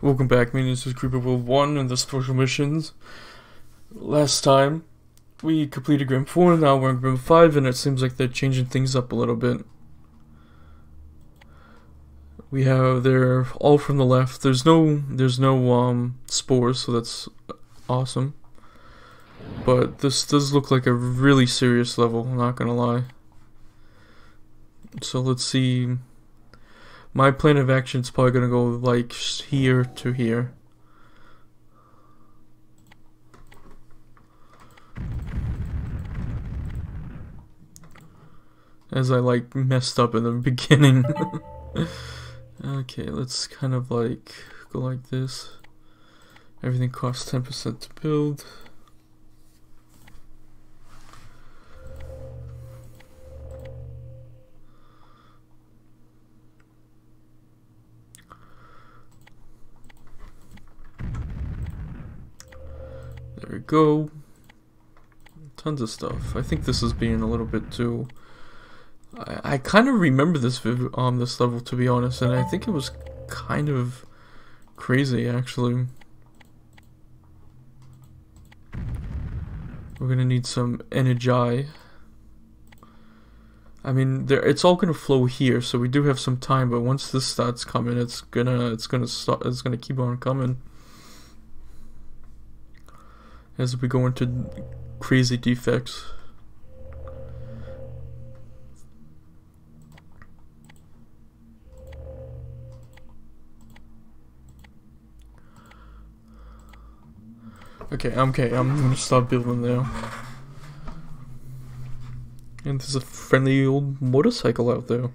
Welcome back. This is Creeper World 1 and the special missions. Last time, we completed Grim 4, now we're in Grim 5, and it seems like they're changing things up a little bit. We have, they're all from the left. There's no, there's no, um, spores, so that's awesome. But this does look like a really serious level, I'm not gonna lie. So let's see my plan of action is probably gonna go like here to here. As I like messed up in the beginning. okay, let's kind of like go like this. Everything costs 10% to build. Go. Tons of stuff. I think this is being a little bit too. I, I kind of remember this um this level to be honest, and I think it was kind of crazy actually. We're gonna need some energy. I mean, there it's all gonna flow here, so we do have some time. But once this starts coming, it's gonna it's gonna start it's gonna keep on coming as we go into crazy defects. Okay, okay, I'm gonna stop building now. And there's a friendly old motorcycle out there.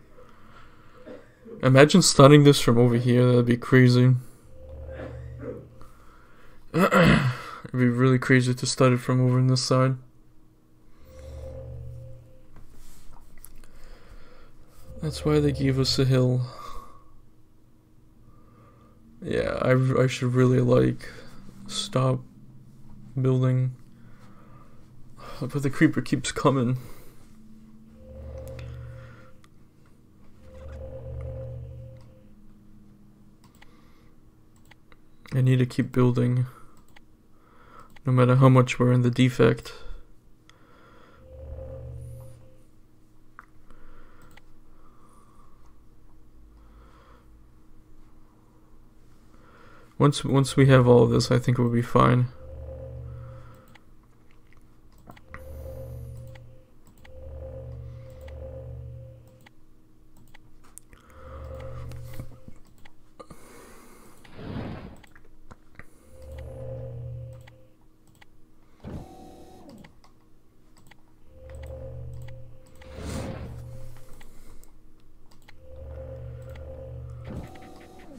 Imagine starting this from over here, that'd be crazy. It'd be really crazy to start it from over on this side. That's why they gave us a hill. Yeah, I, I should really like stop building. But the creeper keeps coming. I need to keep building no matter how much we're in the defect. Once once we have all of this, I think we'll be fine.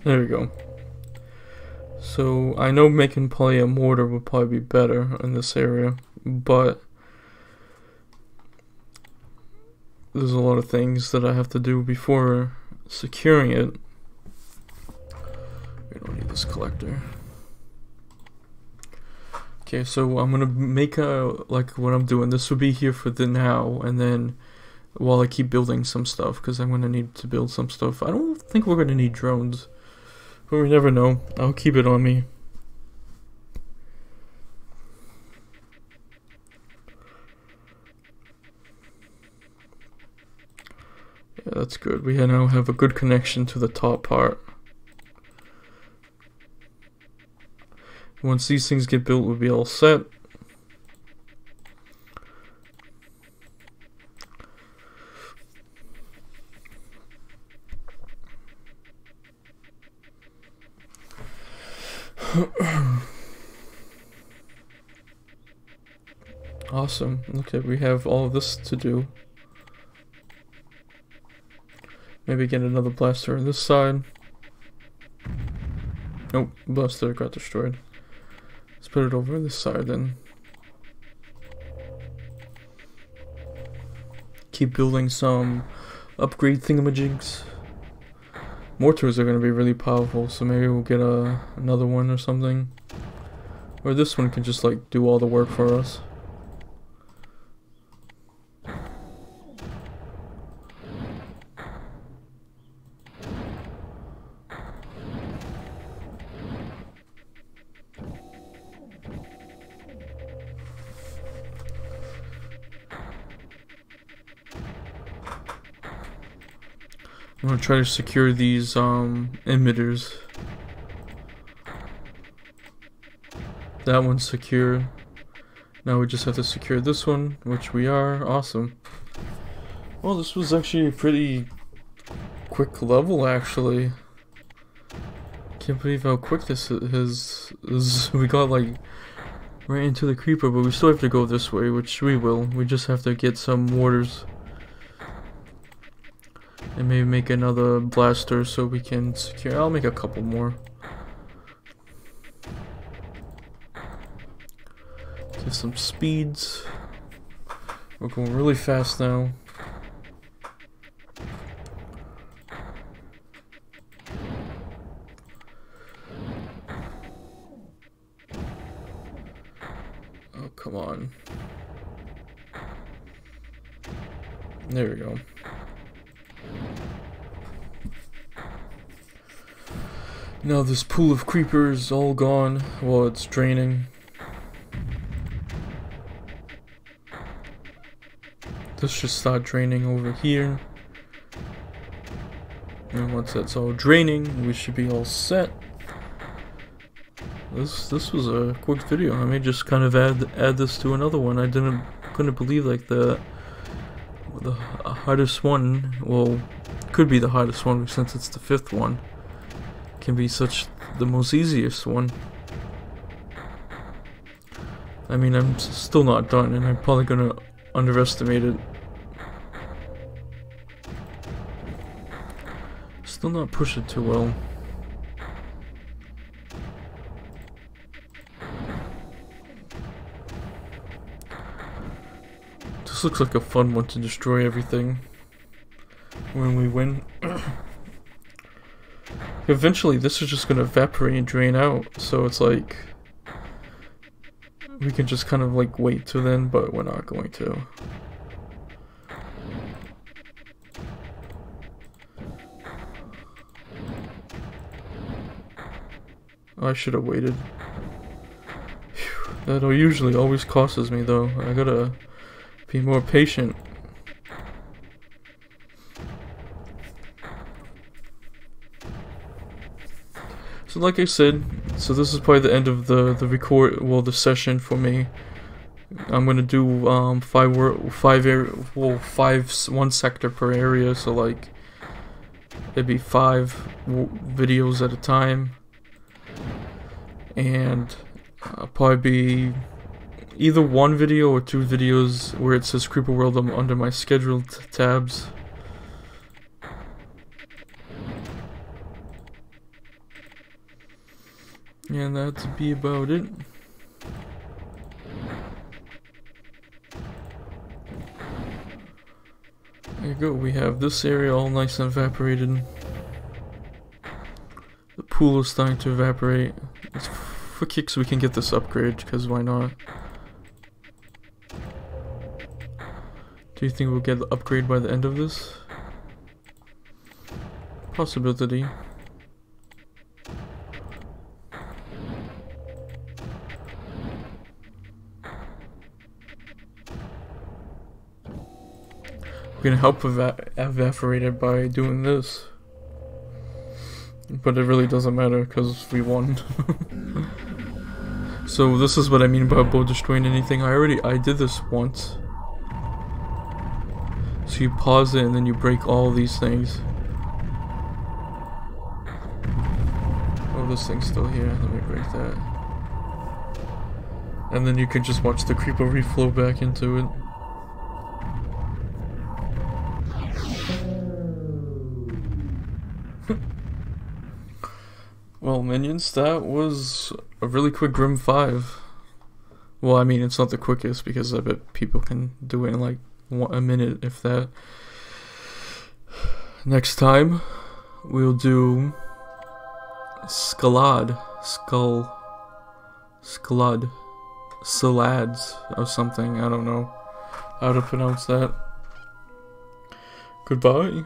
There we go. So I know making probably a mortar would probably be better in this area, but there's a lot of things that I have to do before securing it. We don't need this collector. Okay, so I'm gonna make a like what I'm doing. This will be here for the now, and then while I keep building some stuff, because I'm gonna need to build some stuff. I don't think we're gonna need drones. But we never know. I'll keep it on me. Yeah, that's good. We now have a good connection to the top part. Once these things get built, we'll be all set. Awesome. Okay, we have all of this to do. Maybe get another blaster on this side. Nope, blaster got destroyed. Let's put it over this side then. Keep building some upgrade thingamajigs. Mortars are going to be really powerful, so maybe we'll get a, another one or something. Or this one can just like do all the work for us. I'm gonna try to secure these um, emitters. That one's secure. Now we just have to secure this one, which we are. Awesome. Well, this was actually a pretty quick level, actually. Can't believe how quick this is. is. We got, like, right into the creeper, but we still have to go this way, which we will. We just have to get some mortars. And maybe make another blaster so we can secure. I'll make a couple more. Get some speeds. We're going really fast now. Now this pool of creepers all gone. while it's draining. This should start draining over here. And once that's all draining, we should be all set. This this was a quick video. I may just kind of add add this to another one. I didn't couldn't believe like the the hardest one. Well, could be the hardest one since it's the fifth one can be such the most easiest one. I mean, I'm still not done, and I'm probably gonna underestimate it. Still not push it too well. This looks like a fun one to destroy everything when we win. Eventually, this is just gonna evaporate and drain out, so it's like... We can just kind of like wait till then, but we're not going to. I should have waited. That usually always costs me though. I gotta be more patient. So like I said, so this is probably the end of the the record, well the session for me. I'm gonna do um five five area, well five one sector per area, so like it'd be five videos at a time, and uh, probably be either one video or two videos where it says Creeper World under my scheduled tabs. And that'd be about it. There you go, we have this area all nice and evaporated. The pool is starting to evaporate. It's for kicks we can get this upgrade, because why not? Do you think we'll get the upgrade by the end of this? Possibility. Can help eva evaporate it by doing this. But it really doesn't matter because we won. so this is what I mean by bow destroying anything. I already I did this once. So you pause it and then you break all these things. Oh, this thing's still here. Let me break that. And then you can just watch the creeper reflow back into it. Well, minions, that was a really quick Grim 5. Well, I mean, it's not the quickest because I bet people can do it in like one, a minute, if that. Next time, we'll do Scalad. Skull. Scalad. Salads or something. I don't know how to pronounce that. Goodbye.